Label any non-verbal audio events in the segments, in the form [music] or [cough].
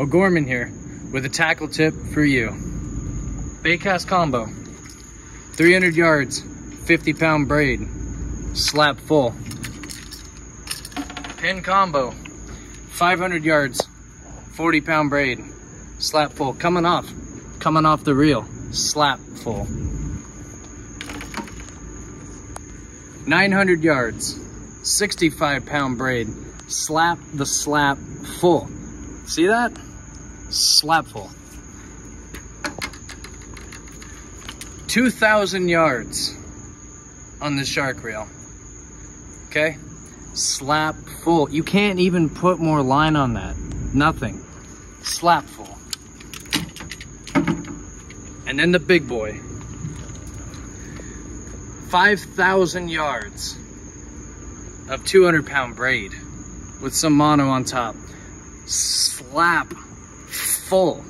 O'Gorman here with a tackle tip for you. Baitcast combo, 300 yards, 50 pound braid, slap full. Penn combo, 500 yards, 40 pound braid, slap full. Coming off, coming off the reel, slap full. 900 yards, 65 pound braid, slap the slap full. See that? Slap full. 2,000 yards on the shark reel. Okay? Slap full. You can't even put more line on that. Nothing. Slap full. And then the big boy. 5,000 yards of 200 pound braid with some mono on top. Slap full,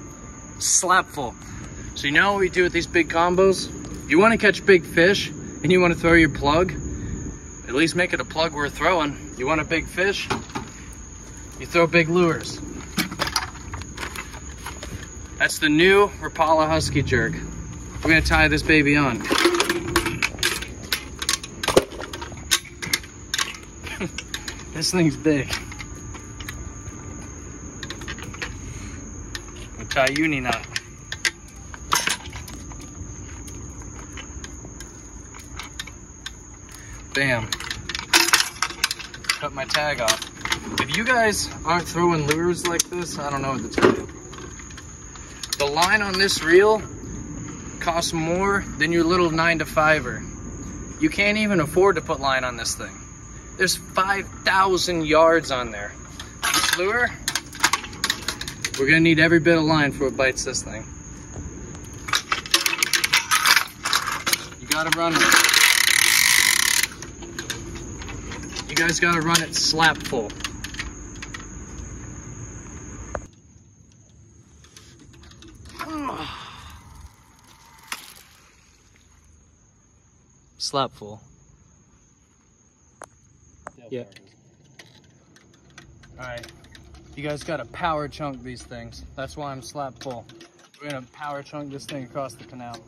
slap full. So you know what we do with these big combos? You wanna catch big fish and you wanna throw your plug, at least make it a plug worth throwing. You want a big fish? You throw big lures. That's the new Rapala Husky Jerk. We're gonna tie this baby on. [laughs] this thing's big. We'll tie uni knot. Bam. Cut my tag off. If you guys aren't throwing lures like this, I don't know what to tell you. The line on this reel costs more than your little nine to fiver. You can't even afford to put line on this thing. There's 5,000 yards on there. This lure, we're gonna need every bit of line before it bites this thing. You gotta run it. You guys gotta run it slap full. Slap full. Yeah. Alright. You guys gotta power chunk these things. That's why I'm slap full. We're gonna power chunk this thing across the canal.